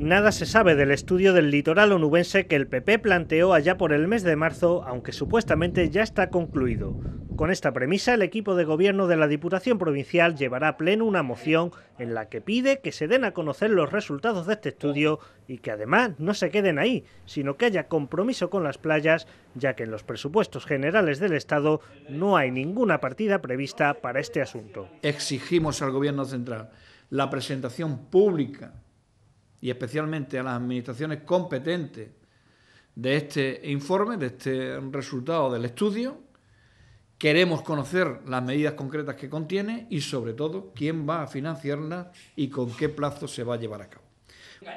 Nada se sabe del estudio del litoral onubense que el PP planteó allá por el mes de marzo, aunque supuestamente ya está concluido. Con esta premisa, el equipo de gobierno de la Diputación Provincial llevará a pleno una moción en la que pide que se den a conocer los resultados de este estudio y que además no se queden ahí, sino que haya compromiso con las playas, ya que en los presupuestos generales del Estado no hay ninguna partida prevista para este asunto. Exigimos al Gobierno central la presentación pública y especialmente a las administraciones competentes de este informe, de este resultado del estudio. Queremos conocer las medidas concretas que contiene y, sobre todo, quién va a financiarlas y con qué plazo se va a llevar a cabo.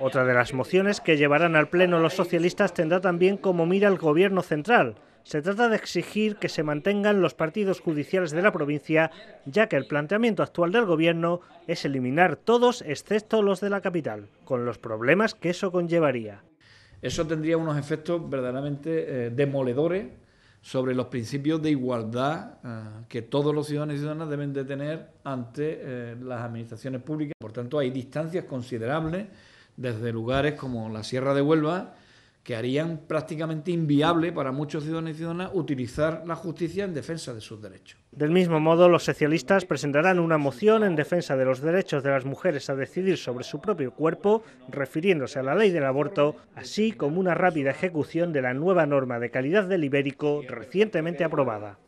Otra de las mociones que llevarán al Pleno los socialistas tendrá también como mira el Gobierno central. Se trata de exigir que se mantengan los partidos judiciales de la provincia, ya que el planteamiento actual del Gobierno es eliminar todos excepto los de la capital, con los problemas que eso conllevaría. Eso tendría unos efectos verdaderamente eh, demoledores sobre los principios de igualdad eh, que todos los ciudadanos y ciudadanas deben de tener ante eh, las administraciones públicas. Por tanto, hay distancias considerables desde lugares como la Sierra de Huelva que harían prácticamente inviable para muchos ciudadanos y ciudadanas utilizar la justicia en defensa de sus derechos. Del mismo modo, los socialistas presentarán una moción en defensa de los derechos de las mujeres a decidir sobre su propio cuerpo, refiriéndose a la ley del aborto, así como una rápida ejecución de la nueva norma de calidad del ibérico recientemente aprobada.